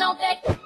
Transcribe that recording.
know that.